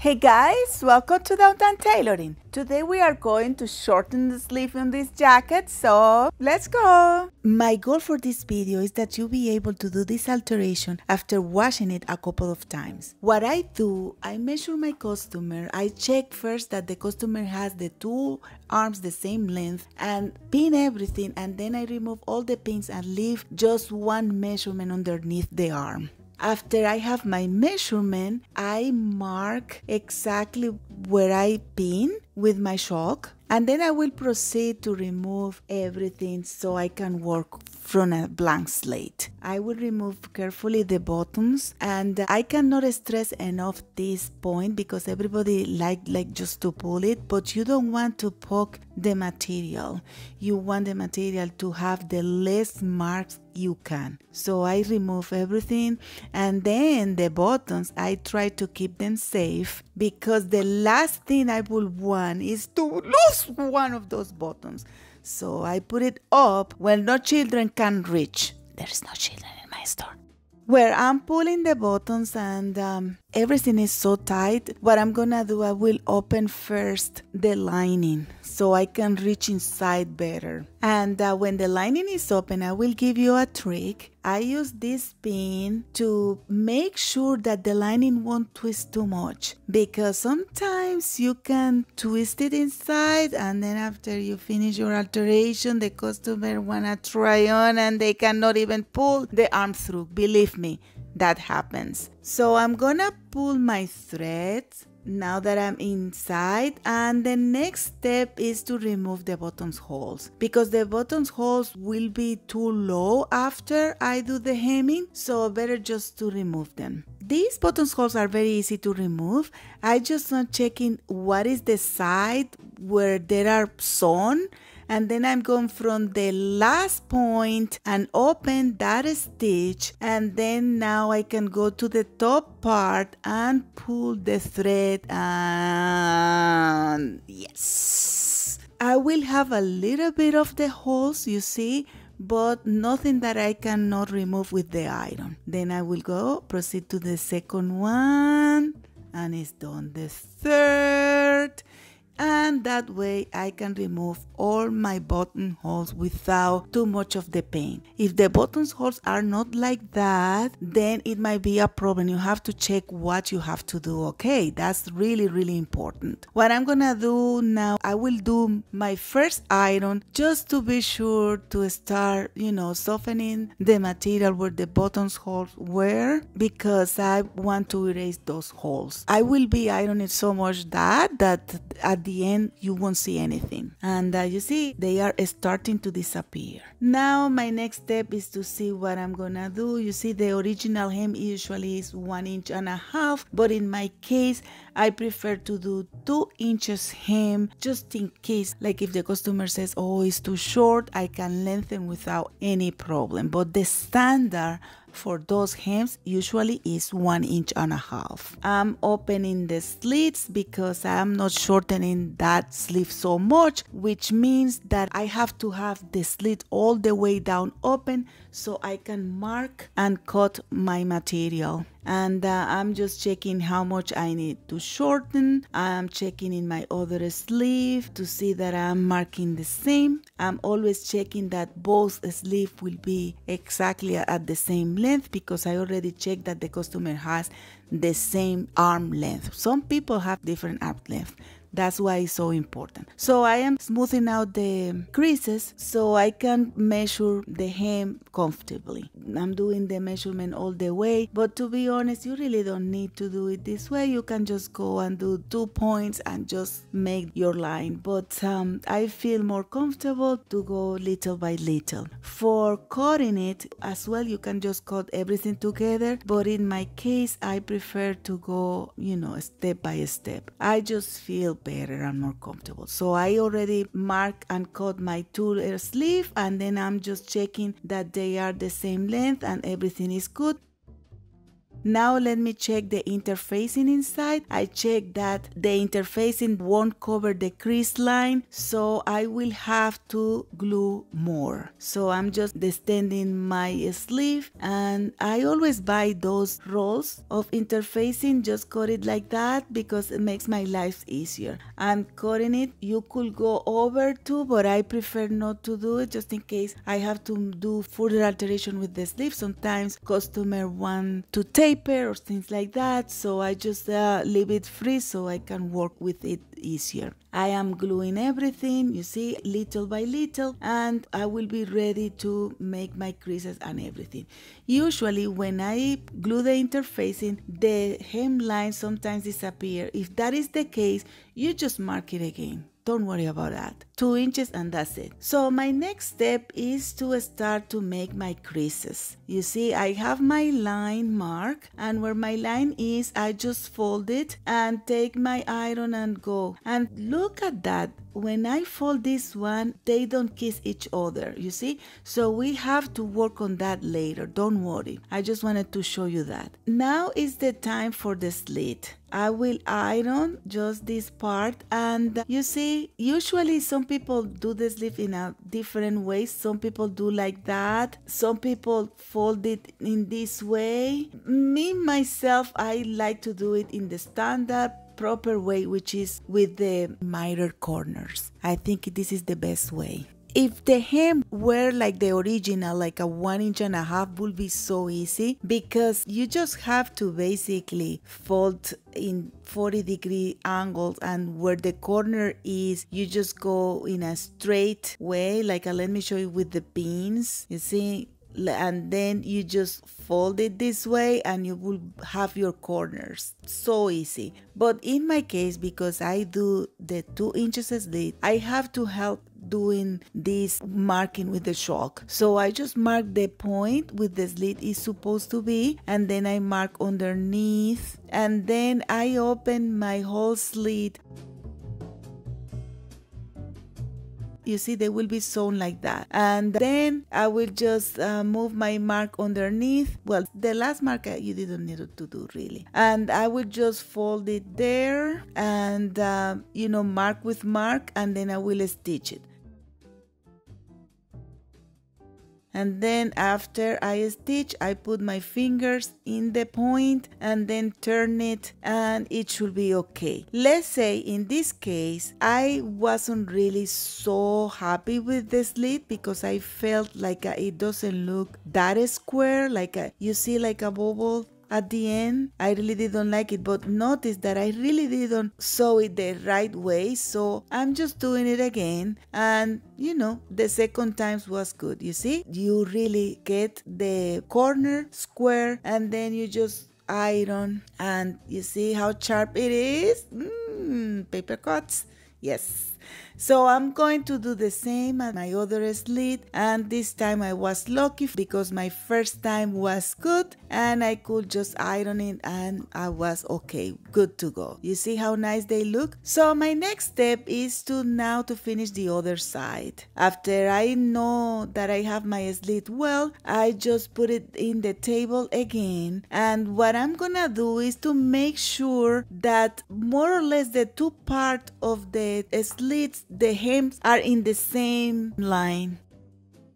Hey guys, welcome to Downtown Tailoring. Today we are going to shorten the sleeve on this jacket, so let's go. My goal for this video is that you'll be able to do this alteration after washing it a couple of times. What I do, I measure my customer, I check first that the customer has the two arms the same length and pin everything and then I remove all the pins and leave just one measurement underneath the arm. After I have my measurement, I mark exactly where I pin with my chalk and then I will proceed to remove everything so I can work from a blank slate. I will remove carefully the buttons and I cannot stress enough this point because everybody like like just to pull it but you don't want to poke the material. You want the material to have the less marks you can. So I remove everything and then the buttons I try to keep them safe because the last thing I would want is to lose one of those buttons. So I put it up where no children can reach. There's no children in my store. Where I'm pulling the buttons and um, everything is so tight, what I'm gonna do, I will open first the lining so I can reach inside better. And uh, when the lining is open, I will give you a trick. I use this pin to make sure that the lining won't twist too much because sometimes you can twist it inside and then after you finish your alteration, the customer wanna try on and they cannot even pull the arm through. Believe me, that happens. So I'm gonna pull my threads now that I'm inside and the next step is to remove the buttons holes because the buttons holes will be too low after I do the hemming so better just to remove them. These buttons holes are very easy to remove. I just not checking what is the side where there are sewn and then I'm going from the last point and open that stitch. And then now I can go to the top part and pull the thread and yes. I will have a little bit of the holes you see but nothing that I cannot remove with the iron. Then I will go proceed to the second one and it's done. The third and that way I can remove all my buttonholes without too much of the pain. If the buttonholes are not like that, then it might be a problem. You have to check what you have to do, okay? That's really, really important. What I'm gonna do now, I will do my first iron just to be sure to start, you know, softening the material where the buttonholes were because I want to erase those holes. I will be ironing so much that, that at the end you won't see anything. And uh, you see they are starting to disappear. Now my next step is to see what i'm gonna do. You see the original hem usually is one inch and a half but in my case i prefer to do two inches hem just in case. Like if the customer says oh it's too short i can lengthen without any problem. But the standard for those hems usually is one inch and a half. I'm opening the slits because I'm not shortening that sleeve so much, which means that I have to have the slit all the way down open so I can mark and cut my material and uh, I'm just checking how much I need to shorten. I'm checking in my other sleeve to see that I'm marking the same. I'm always checking that both sleeve will be exactly at the same length because I already checked that the customer has the same arm length. Some people have different arm length. That's why it's so important. So I am smoothing out the creases so I can measure the hem comfortably. I'm doing the measurement all the way, but to be honest, you really don't need to do it this way. You can just go and do two points and just make your line. But um, I feel more comfortable to go little by little. For cutting it as well, you can just cut everything together. But in my case, I prefer to go, you know, step by step. I just feel better and more comfortable. So I already mark and cut my two uh, sleeve and then I'm just checking that they are the same length and everything is good. Now let me check the interfacing inside. I check that the interfacing won't cover the crease line, so I will have to glue more. So I'm just extending my sleeve and I always buy those rolls of interfacing, just cut it like that because it makes my life easier. I'm cutting it. You could go over too, but I prefer not to do it just in case I have to do further alteration with the sleeve. Sometimes customer want to taper or things like that, so I just uh, leave it free so I can work with it easier. I am gluing everything, you see, little by little, and I will be ready to make my creases and everything. Usually when I glue the interfacing, the hemline sometimes disappear. If that is the case, you just mark it again. Don't worry about that. Two inches and that's it. So my next step is to start to make my creases. You see, I have my line mark and where my line is, I just fold it and take my iron and go. And look at that when I fold this one, they don't kiss each other, you see? So we have to work on that later, don't worry. I just wanted to show you that. Now is the time for the slit. I will iron just this part and you see usually some people do the sleeve in a different way some people do like that some people fold it in this way me myself I like to do it in the standard proper way, which is with the miter corners. I think this is the best way. If the hem were like the original, like a one inch and a half, would be so easy because you just have to basically fold in 40 degree angles and where the corner is, you just go in a straight way. Like uh, let me show you with the pins. You see, and then you just fold it this way and you will have your corners. So easy. But in my case because i do the two inches slit i have to help doing this marking with the chalk so i just mark the point with the slit is supposed to be and then i mark underneath and then i open my whole slit you see they will be sewn like that. And then I will just uh, move my mark underneath. Well the last mark you didn't need to do really. And I will just fold it there and uh, you know mark with mark and then I will stitch it and then after I stitch I put my fingers in the point and then turn it and it should be okay. Let's say in this case I wasn't really so happy with the slit because I felt like it doesn't look that square like a, you see like a bubble at the end i really didn't like it but notice that i really didn't sew it the right way so i'm just doing it again. And you know the second time was good you see? You really get the corner square and then you just iron and you see how sharp it is? Mm, paper cuts. Yes so I'm going to do the same as my other slit and this time I was lucky because my first time was good and I could just iron it and I was okay, good to go. You see how nice they look? So my next step is to now to finish the other side. After I know that I have my slit well, I just put it in the table again and what I'm gonna do is to make sure that more or less the two part of the the hems are in the same line.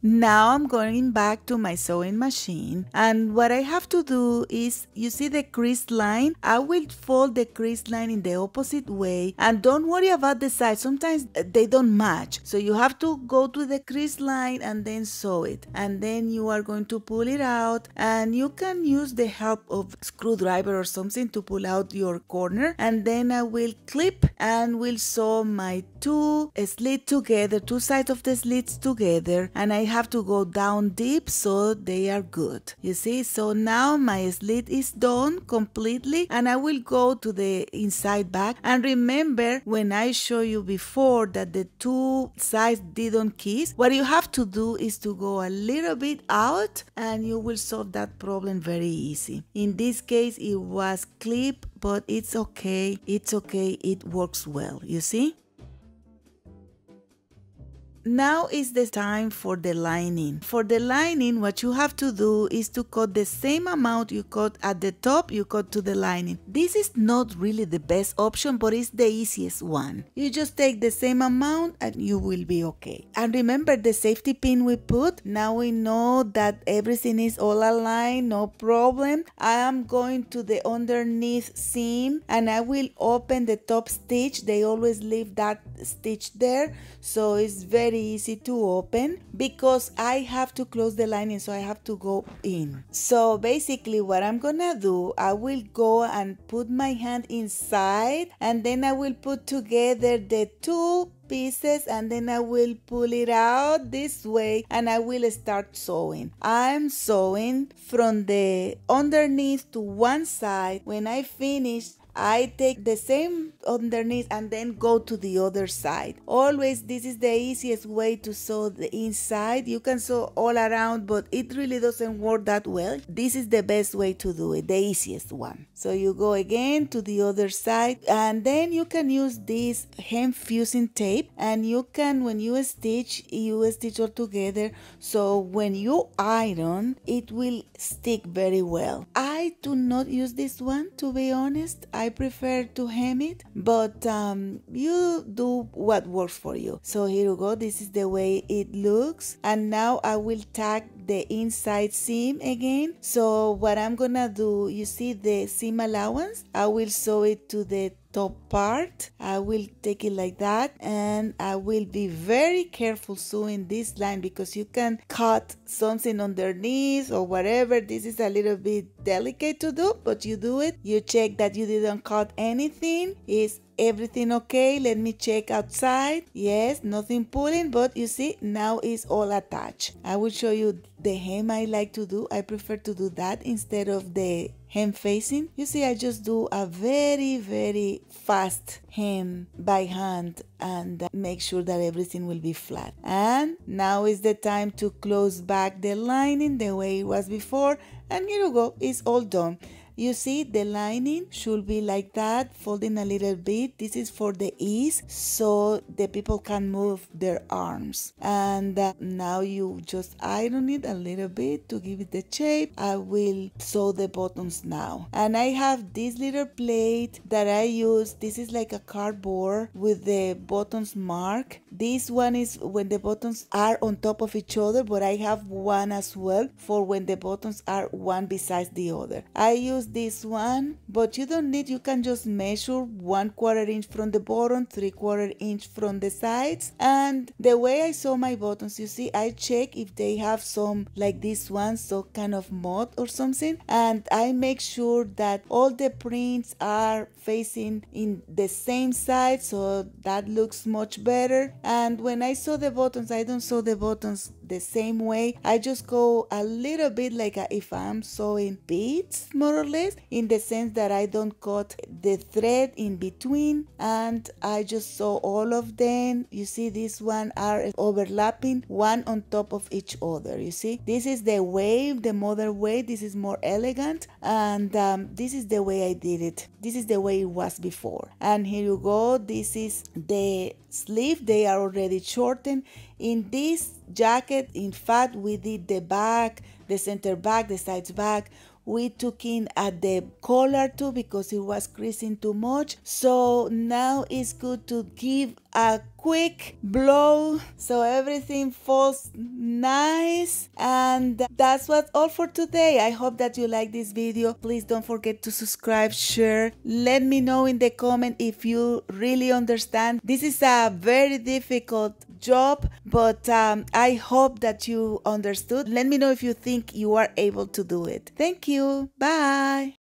Now I'm going back to my sewing machine and what I have to do is you see the crease line? I will fold the crease line in the opposite way and don't worry about the size. Sometimes uh, they don't match. So you have to go to the crease line and then sew it and then you are going to pull it out and you can use the help of screwdriver or something to pull out your corner and then I will clip and will sew my two uh, slits together two sides of the slits together and I have to go down deep so they are good. You see, so now my slit is done completely and I will go to the inside back and remember when I show you before that the two sides didn't kiss, what you have to do is to go a little bit out and you will solve that problem very easy. In this case, it was clip, but it's okay. It's okay. It works well. You see? Now is the time for the lining. For the lining, what you have to do is to cut the same amount you cut at the top, you cut to the lining. This is not really the best option, but it's the easiest one. You just take the same amount and you will be okay. And remember the safety pin we put? Now we know that everything is all aligned, no problem. I am going to the underneath seam and I will open the top stitch. They always leave that stitch there. So it's very easy to open because I have to close the lining so I have to go in. So basically what I'm gonna do, I will go and put my hand inside and then I will put together the two pieces and then I will pull it out this way and I will start sewing. I'm sewing from the underneath to one side. When I finish, I take the same underneath and then go to the other side. Always this is the easiest way to sew the inside. You can sew all around but it really doesn't work that well. This is the best way to do it, the easiest one. So you go again to the other side and then you can use this hem fusing tape and you can when you stitch you stitch all together so when you iron it will stick very well. I do not use this one to be honest. Prefer to hem it, but um, you do what works for you. So here you go. This is the way it looks. And now I will tack the inside seam again. So what I'm gonna do, you see the seam allowance? I will sew it to the top part. I will take it like that and I will be very careful sewing this line because you can cut something underneath or whatever. This is a little bit delicate to do but you do it. You check that you didn't cut anything. Is everything okay. Let me check outside. Yes nothing pulling but you see now it's all attached. I will show you the hem i like to do. I prefer to do that instead of the hem facing. You see i just do a very very fast hem by hand and make sure that everything will be flat. And now is the time to close back the lining the way it was before. And here you go it's all done you see the lining should be like that, folding a little bit. This is for the ease so the people can move their arms. And uh, now you just iron it a little bit to give it the shape. I will sew the buttons now. And I have this little plate that I use. This is like a cardboard with the buttons mark. This one is when the buttons are on top of each other, but I have one as well for when the buttons are one besides the other. I use this one but you don't need you can just measure one quarter inch from the bottom three quarter inch from the sides. And the way I sew my buttons you see I check if they have some like this one so kind of mud or something. And I make sure that all the prints are facing in the same side so that looks much better and when I sew the buttons I don't sew the buttons the same way. I just go a little bit like a, if I'm sewing beads more or less in the sense that I don't cut the thread in between and I just sew all of them. You see this one are overlapping one on top of each other you see? This is the way the mother way. This is more elegant and um, this is the way I did it. This is the way it was before. And here you go. This is the sleeve. They are already shortened in this jacket in fact we did the back the center back the sides back. We took in at the collar too because it was creasing too much. So now it's good to give a quick blow so everything falls nice and that's what's all for today. I hope that you like this video. Please don't forget to subscribe share. Let me know in the comment if you really understand. This is a very difficult job but um, i hope that you understood. Let me know if you think you are able to do it. Thank you. Bye